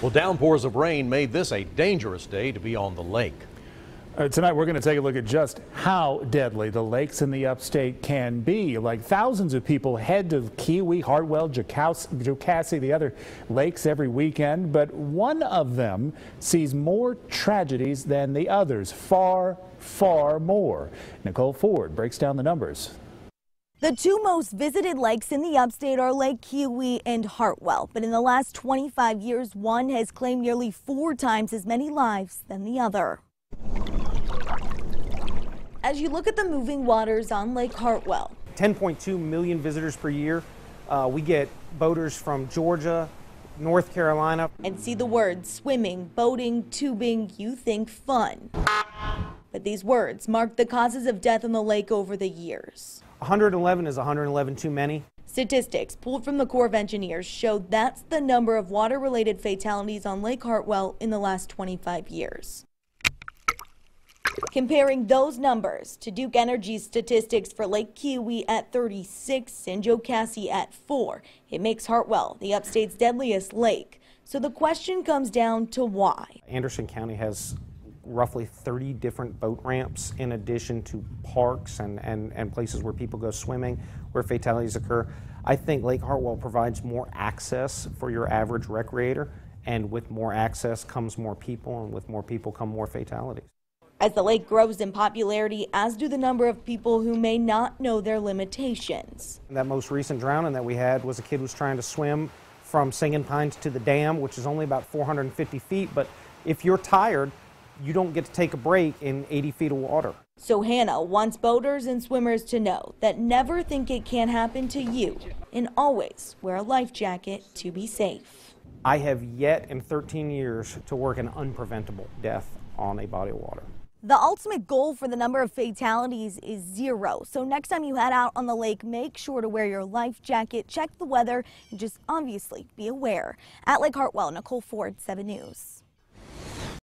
Well, downpours of rain made this a dangerous day to be on the lake. Uh, tonight, we're going to take a look at just how deadly the lakes in the upstate can be. Like thousands of people head to Keowee, Hartwell, Jocassee, the other lakes every weekend, but one of them sees more tragedies than the others. Far, far more. Nicole Ford breaks down the numbers. The two most visited lakes in the upstate are Lake Keowee and Hartwell, but in the last 25 years, one has claimed nearly four times as many lives than the other. As you look at the moving waters on Lake Hartwell. 10.2 million visitors per year. Uh, we get boaters from Georgia, North Carolina. And see the words swimming, boating, tubing, you think fun. But these words mark the causes of death on the lake over the years. 111 is 111 too many. Statistics pulled from the Corps of Engineers showed that's the number of water related fatalities on Lake Hartwell in the last 25 years. Comparing those numbers to Duke Energy's statistics for Lake Keowee at 36 and Jocassee at 4, it makes Hartwell the upstate's deadliest lake. So the question comes down to why. Anderson County has roughly 30 different boat ramps in addition to parks and, and, and places where people go swimming where fatalities occur. I think Lake Hartwell provides more access for your average recreator, and with more access comes more people, and with more people come more fatalities. As the lake grows in popularity, as do the number of people who may not know their limitations. That most recent drowning that we had was a kid who was trying to swim from Singing Pines to the dam, which is only about 450 feet. But if you're tired, you don't get to take a break in 80 feet of water. So Hannah wants boaters and swimmers to know that never think it can't happen to you and always wear a life jacket to be safe. I have yet in 13 years to work an unpreventable death on a body of water. The ultimate goal for the number of fatalities is zero. So next time you head out on the lake, make sure to wear your life jacket, check the weather, and just obviously be aware. At Lake Hartwell, Nicole Ford, 7 News.